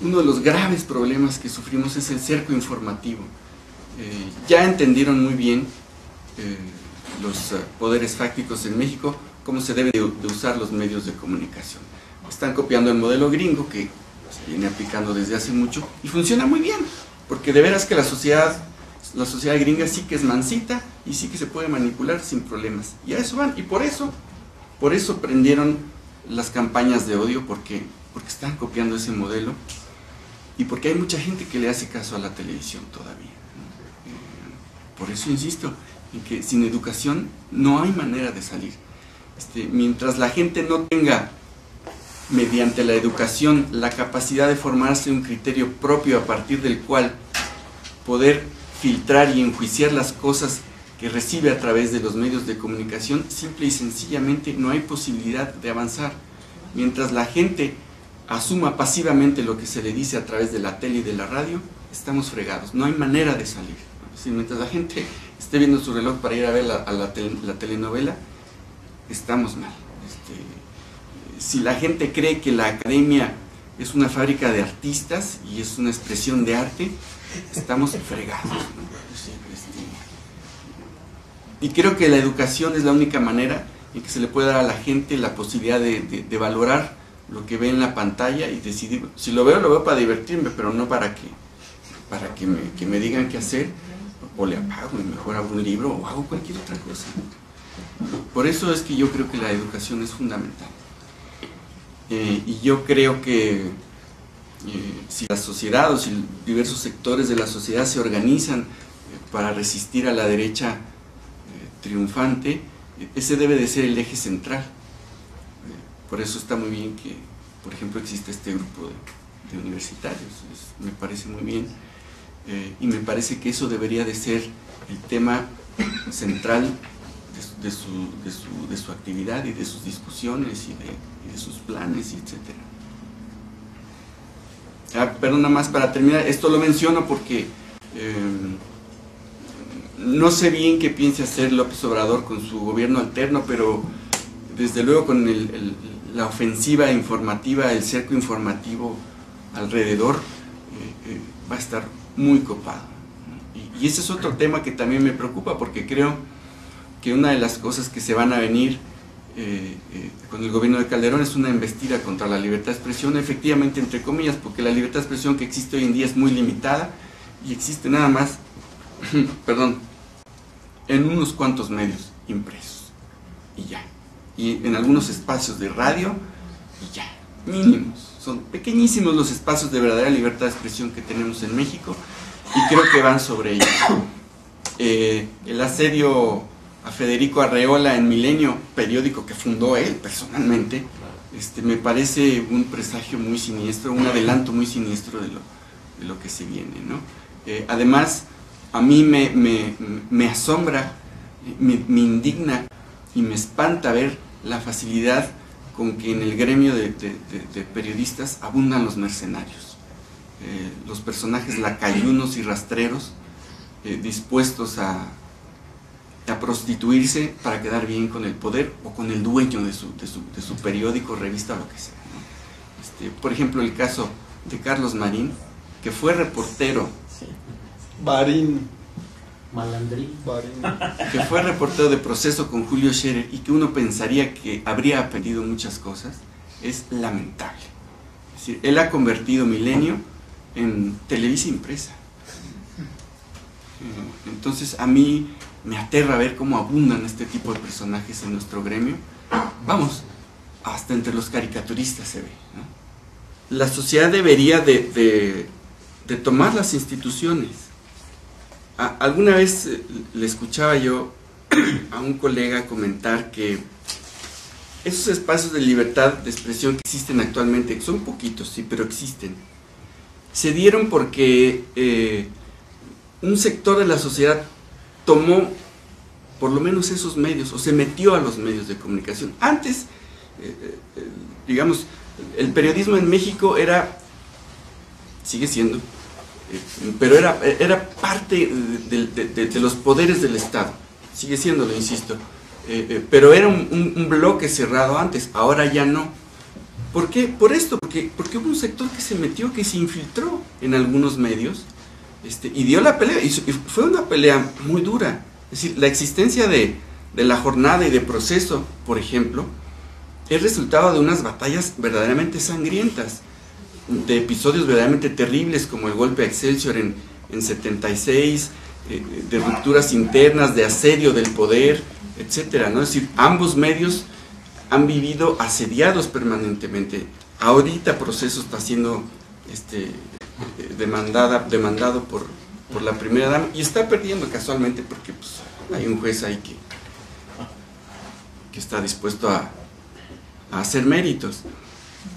uno de los graves problemas que sufrimos es el cerco informativo. Eh, ya entendieron muy bien eh, los eh, poderes fácticos en México cómo se deben de, usar los medios de comunicación. Están copiando el modelo gringo que se viene aplicando desde hace mucho y funciona muy bien, porque de veras que la sociedad, la sociedad gringa sí que es mansita y sí que se puede manipular sin problemas. Y a eso van, y por eso, por eso prendieron las campañas de odio, porque, porque están copiando ese modelo y porque hay mucha gente que le hace caso a la televisión todavía. Eh, por eso insisto en que sin educación no hay manera de salir. Este, mientras la gente no tenga, mediante la educación, la capacidad de formarse un criterio propio a partir del cual poder filtrar y enjuiciar las cosas que recibe a través de los medios de comunicación, simple y sencillamente no hay posibilidad de avanzar. Mientras la gente asuma pasivamente lo que se le dice a través de la tele y de la radio, estamos fregados, no hay manera de salir. mientras la gente esté viendo su reloj para ir a ver la, telenovela, estamos mal. Este, si la gente cree que la academia es una fábrica de artistas y es una expresión de arte, estamos fregados. Este, y creo que la educación es la única manera en que se le puede dar a la gente la posibilidad de valorar lo que ve en la pantalla y decidir, si lo veo, lo veo para divertirme, pero no para que, para que me, que me digan qué hacer, o le apago y mejor abro un libro o hago cualquier otra cosa. Por eso es que yo creo que la educación es fundamental. Eh, y yo creo que eh, si la sociedad o si diversos sectores de la sociedad se organizan eh, para resistir a la derecha triunfante, ese debe de ser el eje central. Por eso está muy bien que, por ejemplo, existe este grupo de, universitarios. me parece muy bien. Eh, y me parece que eso debería de ser el tema central de, su, actividad y de sus discusiones y de, sus planes, etc. Ah, perdón, nada más para terminar, esto lo menciono porque eh, no sé bien qué piense hacer López Obrador con su gobierno alterno, pero desde luego con el la ofensiva informativa, el cerco informativo alrededor eh, eh, va a estar muy copado. Y, ese es otro tema que también me preocupa porque creo que una de las cosas que se van a venir eh, con el gobierno de Calderón es una embestida contra la libertad de expresión, efectivamente entre comillas, porque la libertad de expresión que existe hoy en día es muy limitada y existe nada más, perdón, en unos cuantos medios impresos y ya y en algunos espacios de radio y ya, mínimos. Son pequeñísimos los espacios de verdadera libertad de expresión que tenemos en México y creo que van sobre ellos. Eh, el asedio a Federico Arreola en Milenio, periódico que fundó él personalmente, este, me parece un presagio muy siniestro, un adelanto muy siniestro de lo, de lo que se viene. ¿no? Eh, además, a mí me, me, asombra, me, indigna y me espanta ver la facilidad con que en el gremio de, periodistas abundan los mercenarios, eh, los personajes lacayunos y rastreros eh, dispuestos a, prostituirse para quedar bien con el poder o con el dueño de su, de su, periódico, revista o lo que sea. Este, por ejemplo, el caso de Carlos Marín, que fue reportero. Marín Malandrín. Que fue reportero de proceso con Julio Scherer y que uno pensaría que habría aprendido muchas cosas, es lamentable. Es él ha convertido Milenio en Televisa impresa. Entonces a mí me aterra ver cómo abundan este tipo de personajes en nuestro gremio. Vamos, hasta entre los caricaturistas se ve. La sociedad debería de tomar las instituciones alguna vez eh, le escuchaba yo a un colega comentar que esos espacios de libertad de expresión que existen actualmente, son poquitos, sí, pero existen, se dieron porque eh, un sector de la sociedad tomó por lo menos esos medios o se metió a los medios de comunicación. Antes, eh, digamos, el periodismo en México era, sigue siendo, pero era, era parte de, los poderes del Estado, sigue siendo, lo insisto, eh, eh, pero era un, bloque cerrado antes, ahora ya no. ¿Por qué? Por esto, porque, porque hubo un sector que se metió, que se infiltró en algunos medios este, y dio la pelea. Y fue una pelea muy dura. Es decir, la existencia de la jornada y de proceso, por ejemplo, es resultado de unas batallas verdaderamente sangrientas, de episodios verdaderamente terribles como el golpe a Excelsior en, en 76, eh, de rupturas internas, de asedio del poder, etcétera, ¿no? Es decir, ambos medios han vivido asediados permanentemente. Ahorita proceso está siendo este, demandada, demandado por, por la primera dama y está perdiendo casualmente porque pues, hay un juez ahí que, que está dispuesto a, a hacer méritos.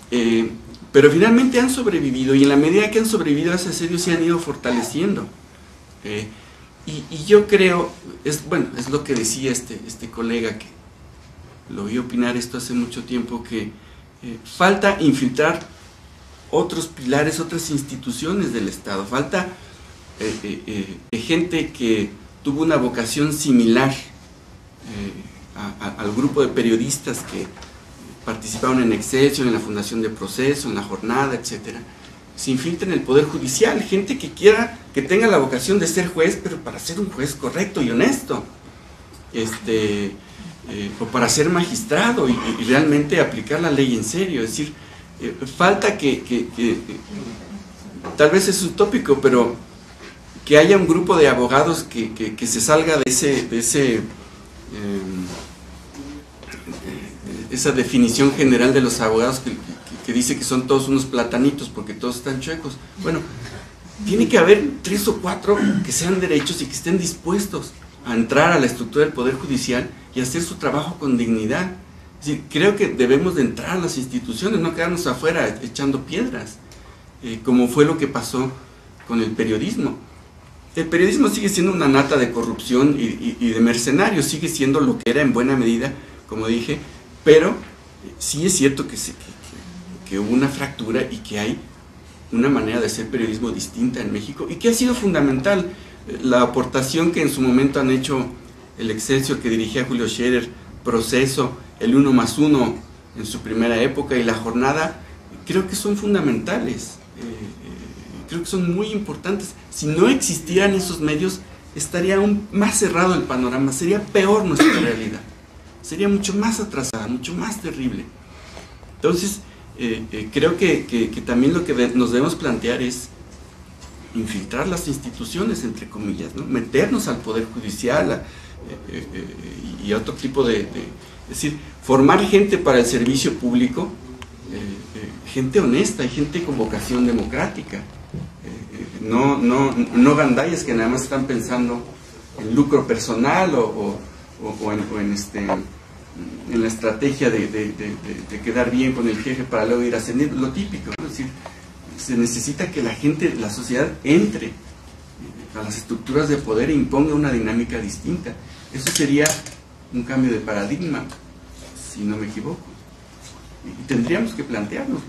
Eh, pero finalmente han sobrevivido y en la medida que han sobrevivido a ese asedio se han ido fortaleciendo. Eh, y, yo creo, es, bueno, es lo que decía este, este colega que lo vi opinar esto hace mucho tiempo, que eh, falta infiltrar otros pilares, otras instituciones del Estado, falta eh, gente que tuvo una vocación similar al grupo de periodistas que participaron en Excelsior, en la Fundación de Proceso, en la jornada, etcétera, se infiltra en el Poder Judicial, gente que quiera, que tenga la vocación de ser juez, pero para ser un juez correcto y honesto, este, eh, o para ser magistrado y, realmente aplicar la ley en serio, es decir, eh, falta que, que, que, tal vez es utópico, pero que haya un grupo de abogados que, se salga de ese, de ese eh, esa definición general de los abogados que, dice que son todos unos platanitos porque todos están chuecos. Bueno, tiene que haber tres o cuatro que sean derechos y que estén dispuestos a entrar a la estructura del Poder Judicial y hacer su trabajo con dignidad. Es decir, creo que debemos de entrar a las instituciones, no quedarnos afuera echando piedras, eh, como fue lo que pasó con el periodismo. El periodismo sigue siendo una nata de corrupción y, y de mercenarios, sigue siendo lo que era en buena medida, como dije, pero sí es cierto que, se, que, hubo una fractura y que hay una manera de hacer periodismo distinta en México y que ha sido fundamental. La aportación que en su momento han hecho el Excelsior que dirigía Julio Scherer, Proceso, el uno más uno en su primera época y la jornada, creo que son fundamentales, eh, creo que son muy importantes. Si no existieran esos medios, estaría aún más cerrado el panorama, sería peor nuestra realidad sería mucho más atrasada, mucho más terrible. Entonces, eh, eh, creo que, también lo que nos debemos plantear es infiltrar las instituciones, entre comillas, ¿no? meternos al Poder Judicial a, eh, y otro tipo de, Es decir, formar gente para el servicio público, gente honesta y gente con vocación democrática. no, no, no gandallas que nada más están pensando en lucro personal o o, en, este, en la estrategia de, quedar bien con el jefe para luego ir ascendiendo, lo típico, es decir, se necesita que la gente, la sociedad entre a las estructuras de poder e imponga una dinámica distinta. Eso sería un cambio de paradigma, si no me equivoco. Y tendríamos que plantearnos